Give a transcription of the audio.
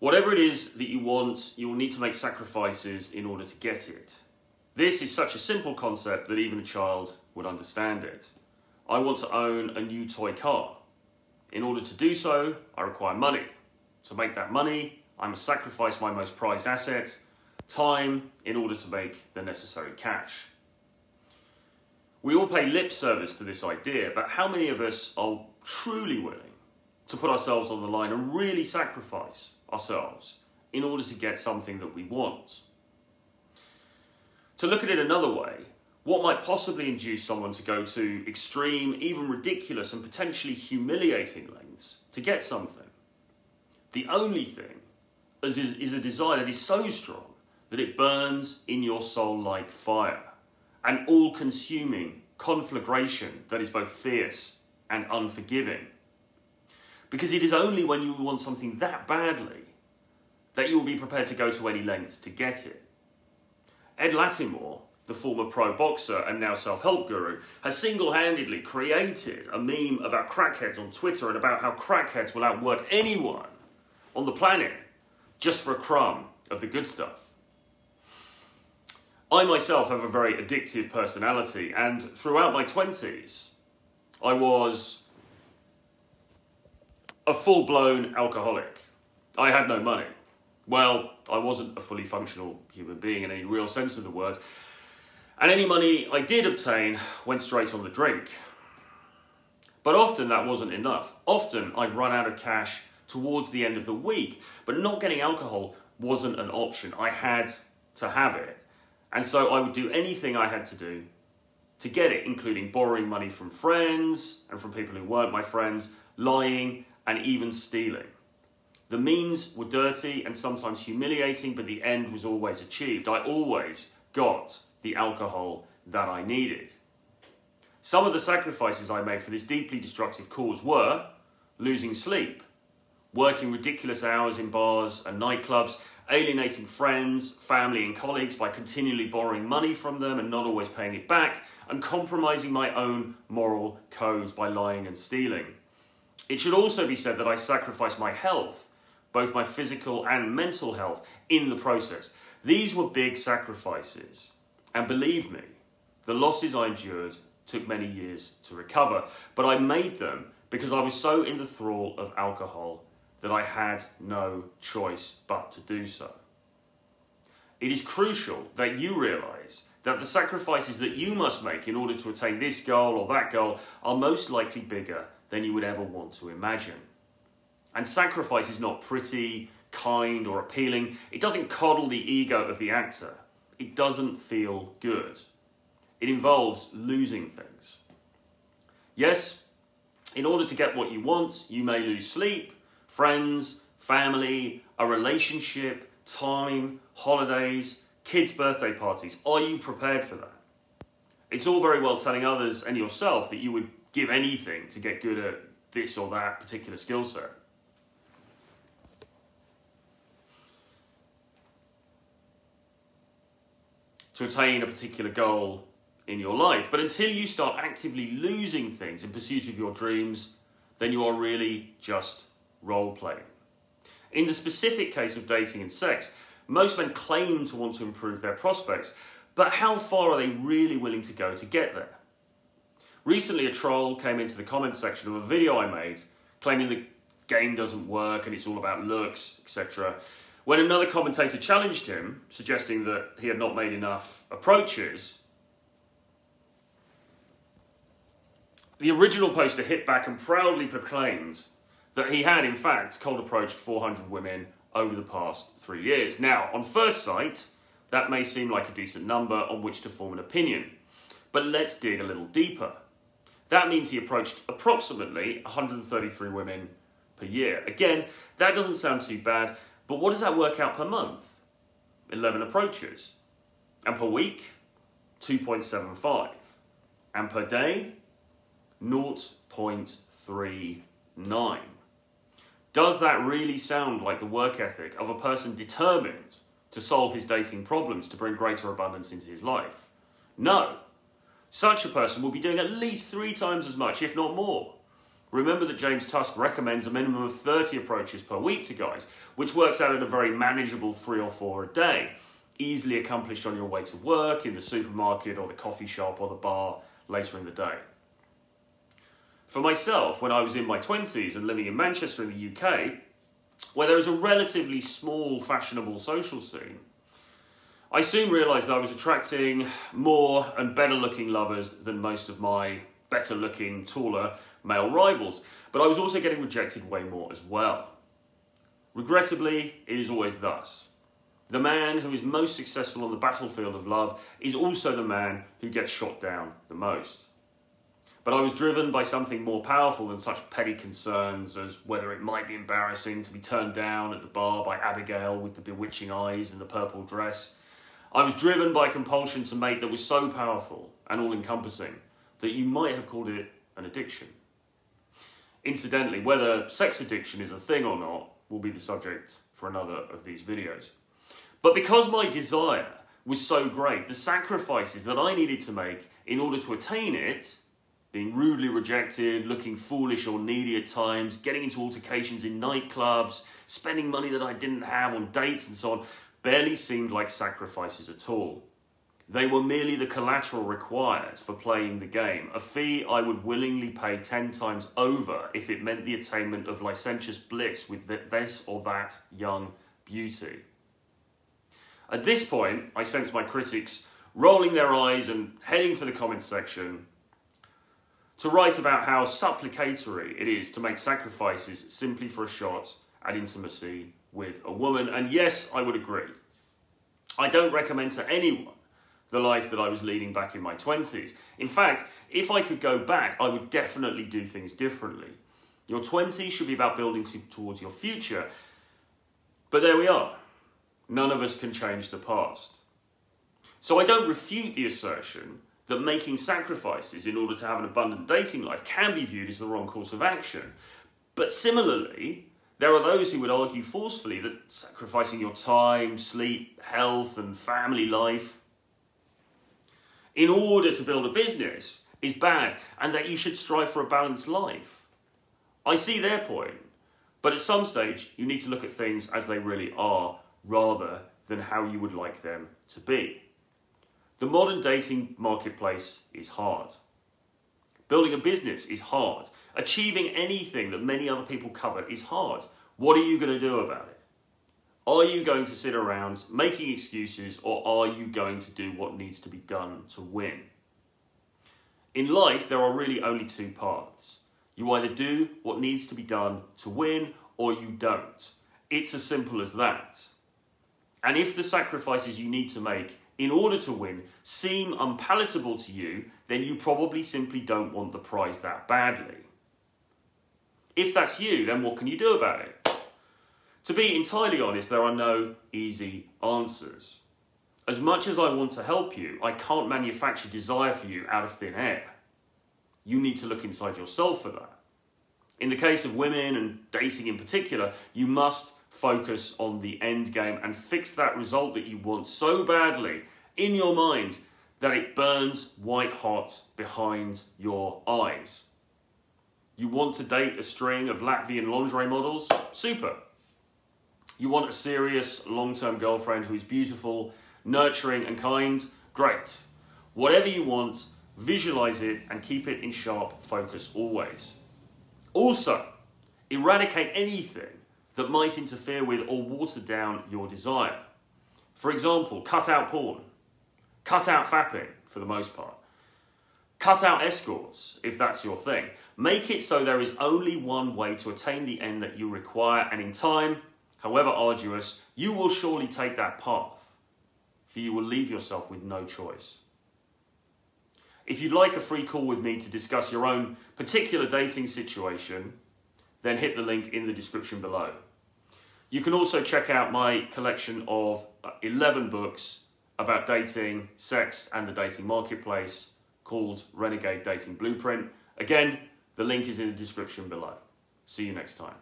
Whatever it is that you want, you will need to make sacrifices in order to get it. This is such a simple concept that even a child would understand it. I want to own a new toy car. In order to do so, I require money. To make that money, I must sacrifice my most prized asset, time, in order to make the necessary cash. We all pay lip service to this idea, but how many of us are truly willing to put ourselves on the line and really sacrifice ourselves in order to get something that we want? To look at it another way, what might possibly induce someone to go to extreme, even ridiculous, and potentially humiliating lengths to get something? The only thing is, is a desire that is so strong that it burns in your soul like fire, an all consuming conflagration that is both fierce and unforgiving. Because it is only when you want something that badly that you will be prepared to go to any lengths to get it. Ed Latimore the former pro boxer and now self help guru, has single handedly created a meme about crackheads on Twitter and about how crackheads will outwork anyone on the planet just for a crumb of the good stuff. I myself have a very addictive personality, and throughout my 20s, I was a full blown alcoholic. I had no money. Well, I wasn't a fully functional human being in any real sense of the word. And any money I did obtain went straight on the drink. But often that wasn't enough. Often I'd run out of cash towards the end of the week, but not getting alcohol wasn't an option. I had to have it. And so I would do anything I had to do to get it, including borrowing money from friends and from people who weren't my friends, lying, and even stealing. The means were dirty and sometimes humiliating, but the end was always achieved. I always got the alcohol that I needed. Some of the sacrifices I made for this deeply destructive cause were losing sleep, working ridiculous hours in bars and nightclubs, alienating friends, family, and colleagues by continually borrowing money from them and not always paying it back, and compromising my own moral codes by lying and stealing. It should also be said that I sacrificed my health, both my physical and mental health, in the process. These were big sacrifices. And believe me, the losses I endured took many years to recover, but I made them because I was so in the thrall of alcohol that I had no choice but to do so. It is crucial that you realize that the sacrifices that you must make in order to attain this goal or that goal are most likely bigger than you would ever want to imagine. And sacrifice is not pretty, kind, or appealing. It doesn't coddle the ego of the actor it doesn't feel good. It involves losing things. Yes, in order to get what you want, you may lose sleep, friends, family, a relationship, time, holidays, kids' birthday parties. Are you prepared for that? It's all very well telling others and yourself that you would give anything to get good at this or that particular skill set. to attain a particular goal in your life. But until you start actively losing things in pursuit of your dreams, then you are really just role playing. In the specific case of dating and sex, most men claim to want to improve their prospects, but how far are they really willing to go to get there? Recently, a troll came into the comments section of a video I made claiming the game doesn't work and it's all about looks, etc. When another commentator challenged him, suggesting that he had not made enough approaches, the original poster hit back and proudly proclaimed that he had, in fact, cold approached 400 women over the past three years. Now, on first sight, that may seem like a decent number on which to form an opinion, but let's dig a little deeper. That means he approached approximately 133 women per year. Again, that doesn't sound too bad, but what does that work out per month? 11 approaches. And per week, 2.75. And per day, 0.39. Does that really sound like the work ethic of a person determined to solve his dating problems to bring greater abundance into his life? No. Such a person will be doing at least three times as much, if not more, Remember that James Tusk recommends a minimum of 30 approaches per week to guys, which works out at a very manageable three or four a day, easily accomplished on your way to work, in the supermarket or the coffee shop or the bar later in the day. For myself, when I was in my 20s and living in Manchester in the UK, where there is a relatively small fashionable social scene, I soon realised that I was attracting more and better looking lovers than most of my better looking, taller male rivals, but I was also getting rejected way more as well. Regrettably, it is always thus. The man who is most successful on the battlefield of love is also the man who gets shot down the most. But I was driven by something more powerful than such petty concerns as whether it might be embarrassing to be turned down at the bar by Abigail with the bewitching eyes and the purple dress. I was driven by compulsion to mate that was so powerful and all encompassing that you might have called it an addiction. Incidentally, whether sex addiction is a thing or not will be the subject for another of these videos. But because my desire was so great, the sacrifices that I needed to make in order to attain it, being rudely rejected, looking foolish or needy at times, getting into altercations in nightclubs, spending money that I didn't have on dates and so on, barely seemed like sacrifices at all. They were merely the collateral required for playing the game, a fee I would willingly pay ten times over if it meant the attainment of licentious bliss with this or that young beauty. At this point, I sense my critics rolling their eyes and heading for the comments section to write about how supplicatory it is to make sacrifices simply for a shot at intimacy with a woman. And yes, I would agree. I don't recommend to anyone the life that I was leading back in my 20s. In fact, if I could go back, I would definitely do things differently. Your 20s should be about building to, towards your future. But there we are. None of us can change the past. So I don't refute the assertion that making sacrifices in order to have an abundant dating life can be viewed as the wrong course of action. But similarly, there are those who would argue forcefully that sacrificing your time, sleep, health, and family life in order to build a business is bad and that you should strive for a balanced life. I see their point, but at some stage you need to look at things as they really are rather than how you would like them to be. The modern dating marketplace is hard. Building a business is hard. Achieving anything that many other people cover is hard. What are you going to do about it? Are you going to sit around making excuses or are you going to do what needs to be done to win? In life, there are really only two paths. You either do what needs to be done to win or you don't. It's as simple as that. And if the sacrifices you need to make in order to win seem unpalatable to you, then you probably simply don't want the prize that badly. If that's you, then what can you do about it? To be entirely honest, there are no easy answers. As much as I want to help you, I can't manufacture desire for you out of thin air. You need to look inside yourself for that. In the case of women and dating in particular, you must focus on the end game and fix that result that you want so badly in your mind that it burns white hot behind your eyes. You want to date a string of Latvian lingerie models? Super. You want a serious long term girlfriend who is beautiful, nurturing, and kind? Great. Whatever you want, visualize it and keep it in sharp focus always. Also, eradicate anything that might interfere with or water down your desire. For example, cut out porn, cut out fapping for the most part, cut out escorts if that's your thing. Make it so there is only one way to attain the end that you require, and in time, however arduous, you will surely take that path, for you will leave yourself with no choice. If you'd like a free call with me to discuss your own particular dating situation, then hit the link in the description below. You can also check out my collection of uh, 11 books about dating, sex, and the dating marketplace called Renegade Dating Blueprint. Again, the link is in the description below. See you next time.